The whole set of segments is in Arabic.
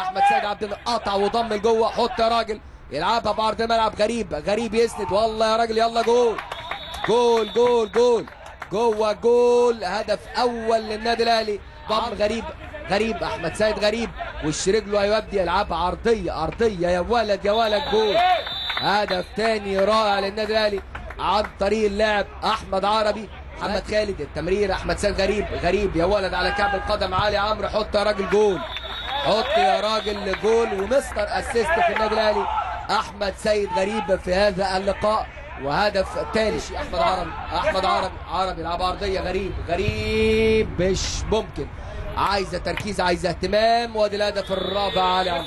أحمد سيد عبد الله قطع وضم لجوه حط يا راجل. يلعبها بعرض الملعب غريب غريب يسند. والله يا راجل يلا جول. جول جول جول. جوه جول. هدف أول للنادي الأهلي. ضم غريب غريب. أحمد سيد غريب. وش رجله هيودي يلعبها عرضية عرضية. يا ولد يا ولد جول. هدف تاني رائع للنادي الأهلي. عن طريق اللاعب أحمد عربي. محمد خالد التمرير. أحمد سيد غريب غريب. يا ولد على كعب القدم. علي عمرو حط يا راجل جول. حط يا راجل جول ومستر أسيست في النادي الأهلي. أحمد سيد غريب في هذا اللقاء. وهدف تاني. أحمد عربي. أحمد عربي. عربي يلعب عرضيه غريب. غريب. مش ممكن. عايزة تركيز عايزة اهتمام. وادي الهدف الرابع علي عمرو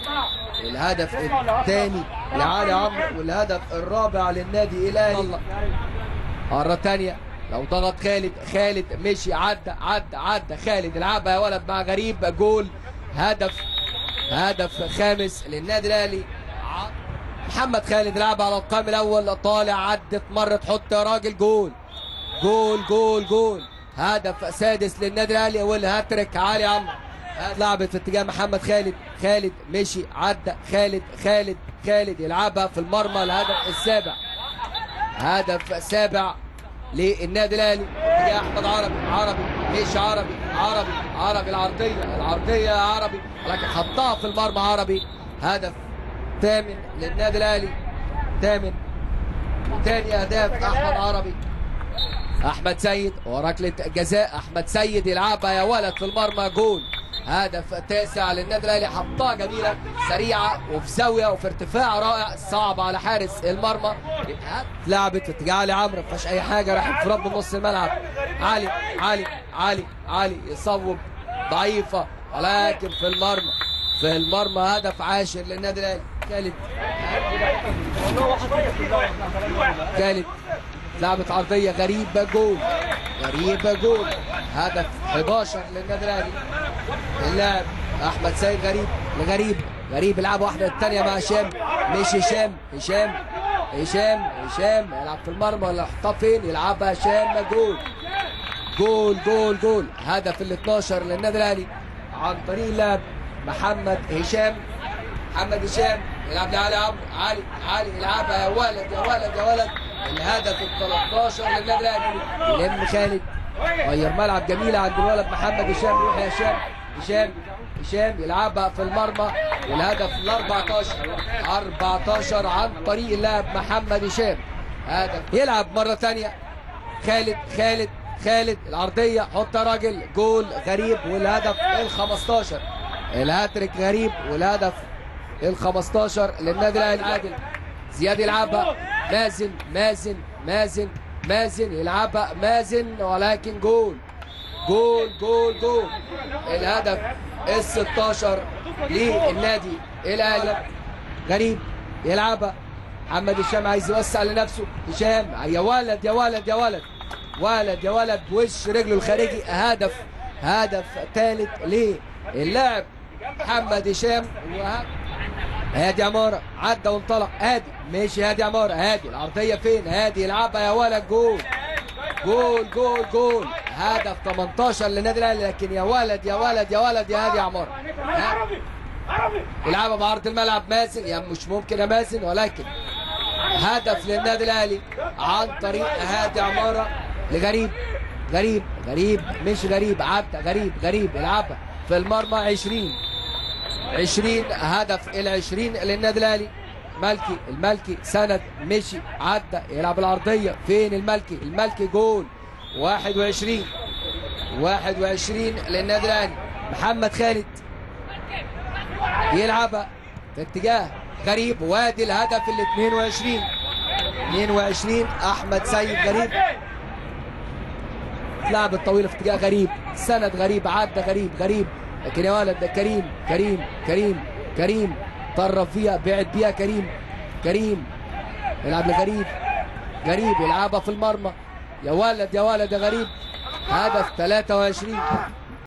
الهدف الثاني لعلي عمرو. والهدف الرابع للنادي الأهلي. مرة تانية. لو ضغط خالد خالد مشي. عدى عدى عدى. خالد يلعبها يا ولد مع غريب. جول هدف هدف خامس للنادي الأهلي. محمد خالد لعبها على القائم الأول طالع عدت مرة تحط يا راجل جول. جول جول جول. هدف سادس للنادي الأهلي والهاتريك علي عمرو. لعبت في اتجاه محمد خالد. خالد مشي عدى. خالد خالد خالد يلعبها في المرمى الهدف السابع. هدف سابع للنادي الأهلي. اتجاه أحمد عربي. عربي مش عربي. عربي عربي العرضيه العرضيه يا عربي. لكن حطها في المرمى عربي. هدف ثامن للنادي الأهلي. ثامن. ثاني أهداف أحمد عربي. أحمد سيد وركلة جزاء. أحمد سيد يلعبها يا ولد في المرمى. جول. هدف تاسع للنادي الأهلي. حطها جميلة سريعة وفي زاوية وفي ارتفاع رائع. صعب على حارس المرمى. لعبت اتجاه علي عمرو ما أي حاجة راحت في رب نص الملعب. علي علي. علي علي يصوب ضعيفة ولكن في المرمى في المرمى هدف عاشر للنادي الأهلي. ثالث ثالث لعبة عرضية غريبة جول غريبة جول. هدف 11 للنادي الأهلي. اللاعب أحمد سيد غريب لغريب غريب. يلعب واحدة الثانية مع هشام. مش هشام هشام هشام هشام. يلعب في المرمى ولا فين؟ يلعبها هشام. جول جول جول جول. هدف ال 12 للنادي الأهلي عن طريق اللاعب محمد هشام. محمد هشام يلعب لعلي عمرو. علي علي يلعبها. يا ولد يا ولد يا ولد. الهدف ال 13 للنادي الأهلي. يلم خالد. غير ملعب جميله عند الولد محمد هشام. يروح يا هشام. هشام هشام يلعبها في المرمى. والهدف ال 14 14 عن طريق اللاعب محمد هشام. هدف. يلعب مرة ثانية. خالد خالد. خالد العرضية حط يا راجل جول غريب والهدف ال 15 الهاتريك غريب والهدف ال 15 للنادي الأهلي. عادل زياد يلعبها. مازن مازن مازن مازن يلعبها. مازن ولكن جول. جول جول جول. الهدف ال 16 للنادي الأهلي. غريب. يلعبها. محمد هشام عايز يوسع لنفسه. هشام يا ولد يا ولد يا ولد. ولد يا ولد وش رجله الخارجي؟ هدف هدف ثالث للاعب محمد هشام. هادي عمارة عدى وانطلق. هادي ماشي هادي عمارة هادي العرضية فين؟ هادي يلعبها يا ولد. جول جول جول جول. هدف 18 للنادي الأهلي. لكن يا ولد يا ولد يا ولد يا هادي عمارة ها؟ يلعبها بعرض الملعب مازن يا مش ممكن يا مازن ولكن هدف للنادي الأهلي عن طريق هادي عمارة لغريب غريب غريب مش غريب عدى غريب غريب يلعبها في المرمى 20 20 هدف ال 20 للنادي الاهلي ملكي الملكي سند مشي عدى يلعب العرضية. فين الملكي؟ الملكي جول. 21 21 للنادي الاهلي محمد خالد يلعبها في اتجاه غريب. وادي الهدف ال 22 22 أحمد سيد غريب. لعب الطويله في اتجاه غريب سند غريب عدى غريب غريب. لكن يا ولد ده كريم كريم كريم كريم. طرف فيها بعد بيها كريم كريم. يلعب لغريب غريب يلعبها في المرمى. يا ولد يا ولد يا غريب. هدف 23